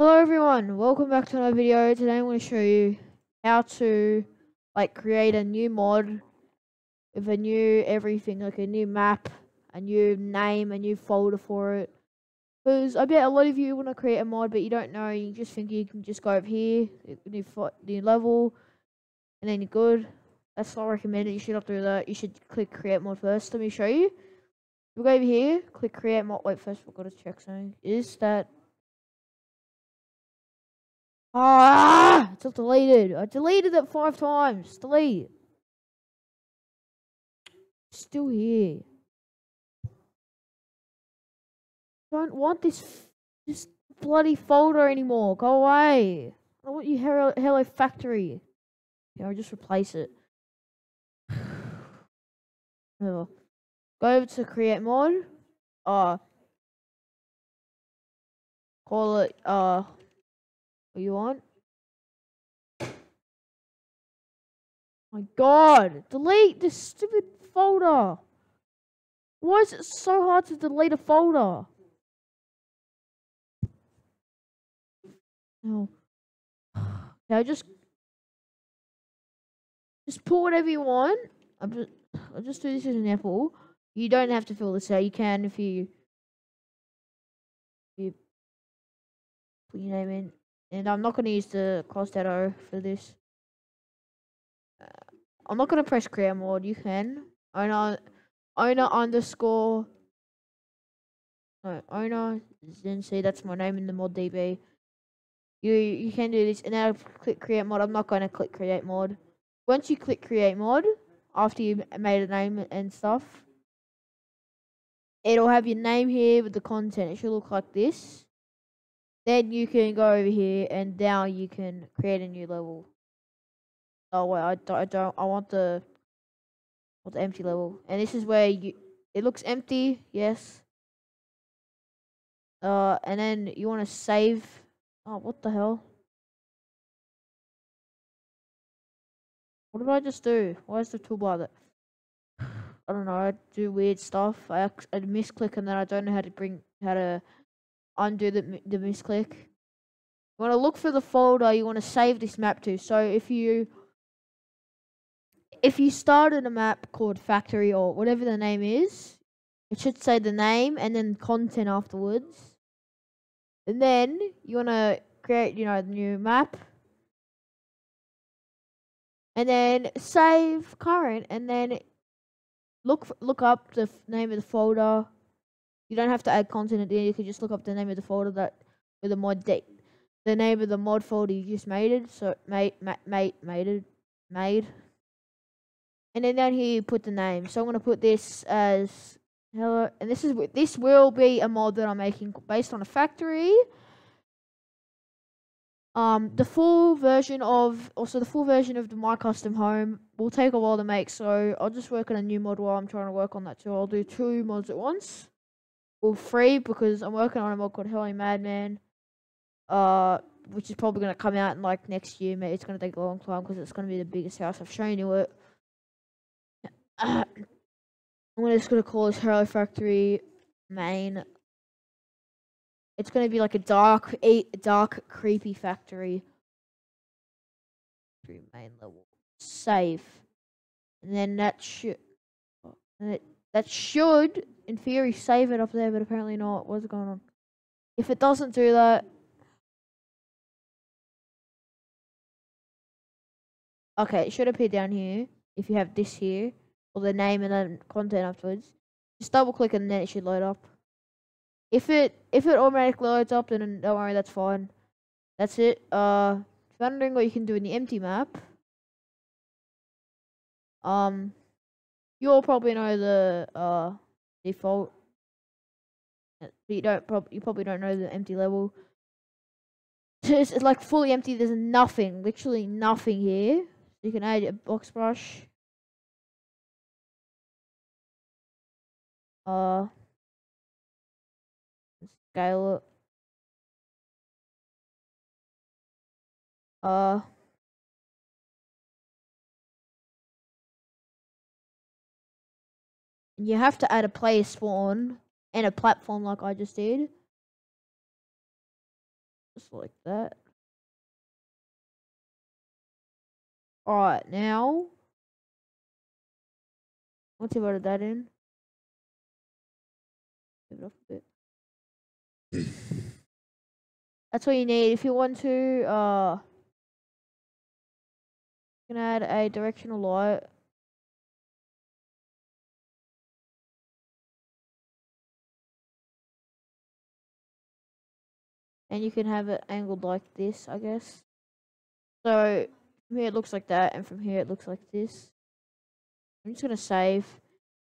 Hello everyone, welcome back to another video. Today I'm going to show you how to like create a new mod with a new everything, like a new map, a new name, a new folder for it. Because I bet a lot of you want to create a mod but you don't know, you just think you can just go over here, new, new level, and then you're good. That's not recommended, you should not do that. You should click create mod first. Let me show you. We'll go over here, click create mod. Wait, first we've got to check something. Is that Ah, it's deleted. I deleted it five times. Delete. Still here. Don't want this this bloody folder anymore. Go away. I want you Hello, Hello Factory. Yeah, I'll just replace it. Go over to create mod. Uh call it uh you want? My god! Delete this stupid folder! Why is it so hard to delete a folder? No. Okay, just just put whatever you want. I'll just, I'll just do this as an apple. You don't have to fill this out. You can if you, if you put your name in. And I'm not going to use the cross arrow for this. Uh, I'm not going to press create mod. You can. Owner, owner underscore. No, owner. See that's my name in the mod DB. You you can do this and now click create mod. I'm not going to click create mod. Once you click create mod, after you made a name and stuff, it'll have your name here with the content. It should look like this. Then you can go over here and now you can create a new level. Oh wait, I don't, I don't, I want the, want the empty level. And this is where you, it looks empty, yes. Uh, and then you want to save, oh, what the hell? What did I just do? Why is the toolbar that? I don't know. I do weird stuff. I I misclick and then I don't know how to bring how to undo the, the misclick. You want to look for the folder you want to save this map to. So if you if you started a map called factory or whatever the name is, it should say the name and then content afterwards. And then you want to create, you know, the new map. And then save current and then look look up the name of the folder you don't have to add content at the end. You can just look up the name of the folder that with the mod date, the name of the mod folder you just made it. So made made made it made. And then down here you put the name. So I'm gonna put this as hello, and this is this will be a mod that I'm making based on a factory. Um, the full version of also the full version of the my custom home will take a while to make. So I'll just work on a new mod while I'm trying to work on that too. I'll do two mods at once well, free because I'm working on a mod called Hello Madman, uh, which is probably gonna come out in like next year. Mate, it's gonna take a long time because it's gonna be the biggest house. I've shown you it. I'm just gonna call this Hello Factory main. It's gonna be like a dark, a dark, creepy factory. Main level. Save, and then that should. That should in theory, save it up there, but apparently not. What's going on? If it doesn't do that... Okay, it should appear down here. If you have this here, or the name and then content afterwards. Just double click and then it should load up. If it if it automatically loads up, then don't worry, that's fine. That's it. Uh, wondering what you can do in the empty map, um, you all probably know the uh default. Uh, you don't prob you probably don't know the empty level. It's, it's like fully empty. There's nothing, literally nothing here. You can add a box brush. Uh, scale it. Uh. You have to add a player spawn and a platform like I just did. just like that. Alright, now once you've added that in, give it off a bit. That's what you need. If you want to, uh, you can add a directional light. And you can have it angled like this, I guess. So, from here it looks like that, and from here it looks like this. I'm just gonna save.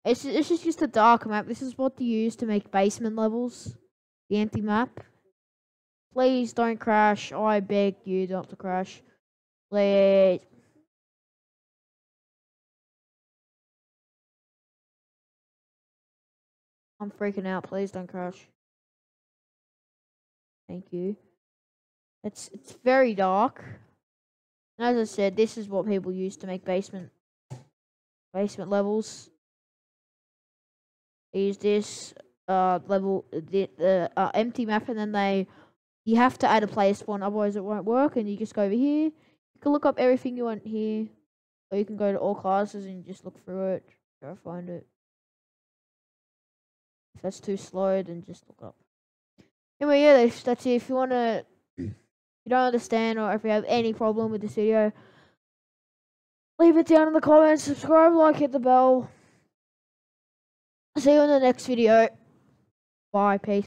It's, it's just, just a dark map. This is what they use to make basement levels. The empty map. Please don't crash. I beg you not to crash. Please. I'm freaking out. Please don't crash. Thank you. It's it's very dark. And as I said, this is what people use to make basement basement levels. Use this uh level the the uh, empty map and then they you have to add a player spawn otherwise it won't work and you just go over here. You can look up everything you want here. Or you can go to all classes and just look through it. Try to find it. If that's too slow then just look up. Anyway, yeah, that's, that's it. If you wanna if you don't understand or if you have any problem with this video, leave it down in the comments, subscribe, like, hit the bell. See you in the next video. Bye, peace.